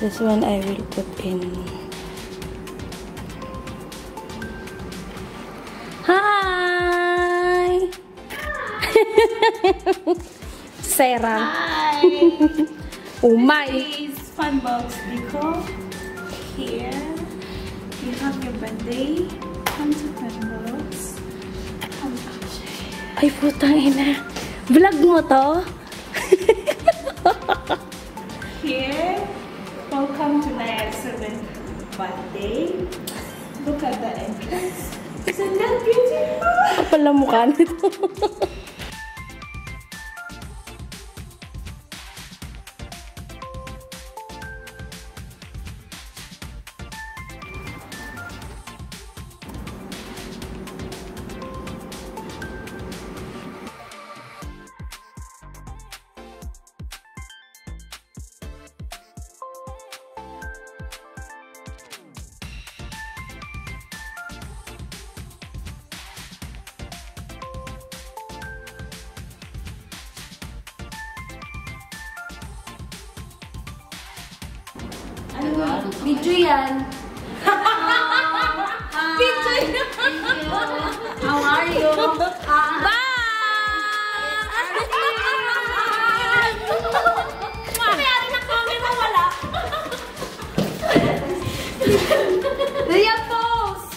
This one I will put in. Hi! Sarah. Hi! Umay. Please, fun box Nico. Here, you have your birthday. Come to fun box. Come Ay, putang ina. Vlog mo to? Here, welcome to Naya's seventh birthday. Look at the entrance. Isn't that beautiful? Na nito. Video yan. Video yan. How are you? Bye! Ria pose!